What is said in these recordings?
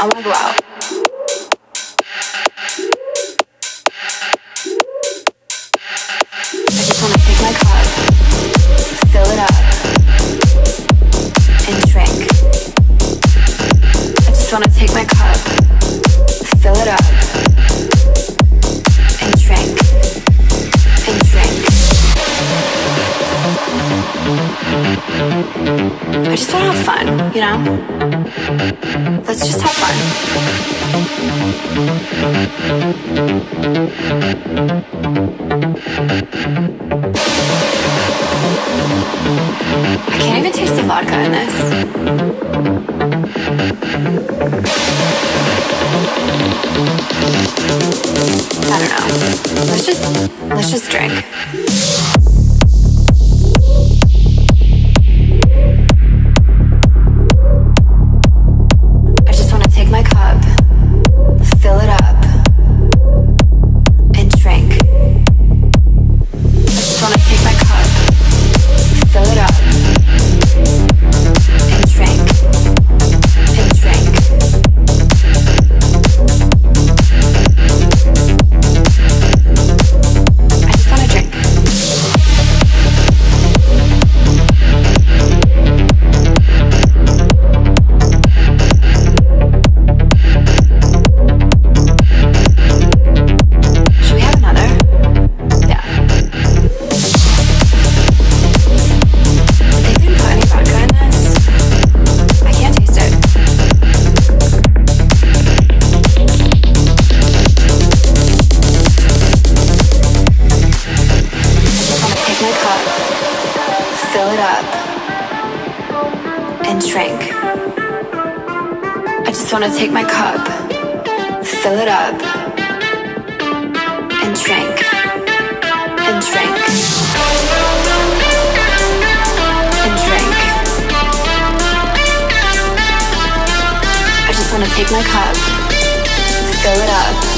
I wanna go out. I just wanna have fun, you know? Let's just have fun. I can't even taste the vodka in this. I don't know. Let's just let's just drink. And drink. I just wanna take my cup, fill it up, and drink, and drink, and drink. I just wanna take my cup, fill it up,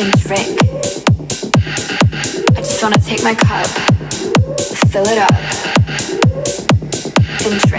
And drink. I just wanna take my cup, fill it up, and drink.